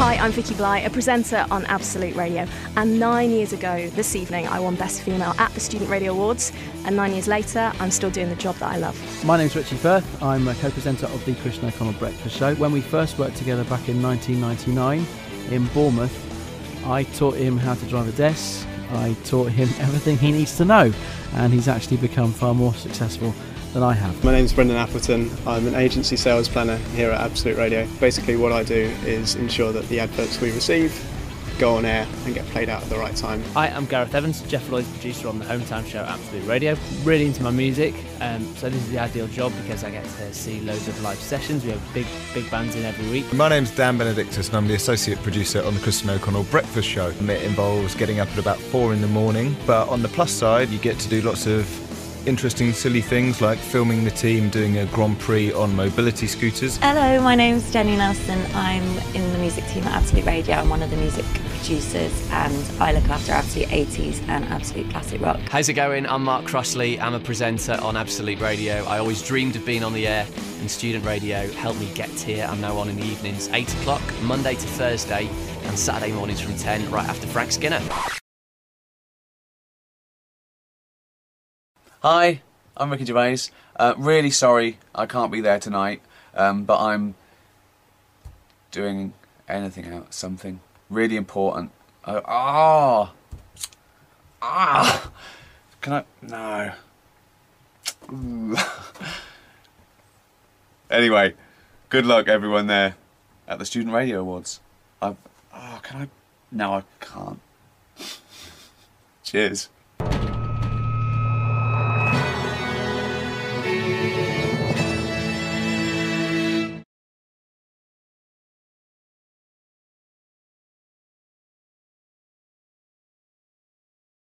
I'm Vicky Blight, a presenter on Absolute Radio. And nine years ago this evening, I won Best Female at the Student Radio Awards. And nine years later, I'm still doing the job that I love. My name's Richie Firth. I'm a co-presenter of the Christian O'Connell Breakfast Show. When we first worked together back in 1999 in Bournemouth, I taught him how to drive a desk. I taught him everything he needs to know, and he's actually become far more successful than I have. My name's Brendan Appleton. I'm an agency sales planner here at Absolute Radio. Basically, what I do is ensure that the adverts we receive go on air and get played out at the right time. Hi, I'm Gareth Evans, Geoff Lloyd's producer on the Hometime show Absolute Radio. Really into my music, um, so this is the ideal job because I get to see loads of live sessions. We have big, big bands in every week. My name's Dan Benedictus and I'm the associate producer on the Christian O'Connell Breakfast Show. It involves getting up at about four in the morning, but on the plus side, you get to do lots of interesting, silly things like filming the team doing a Grand Prix on mobility scooters. Hello, my name's Jenny Nelson. I'm in the music team at Absolute Radio. I'm one of the music producers and I look after Absolute 80s and Absolute Classic Rock. How's it going? I'm Mark Crossley. I'm a presenter on Absolute Radio. I always dreamed of being on the air and student radio helped me get here. I'm now on in the evenings, 8 o'clock, Monday to Thursday, and Saturday mornings from 10, right after Frank Skinner. Hi, I'm Ricky Gervais. Uh, really sorry I can't be there tonight, um, but I'm doing anything out, something really important. Uh, ah, ah, can I? No. Anyway, good luck everyone there at the Student Radio Awards. I, oh, can I? No, I can't. Cheers.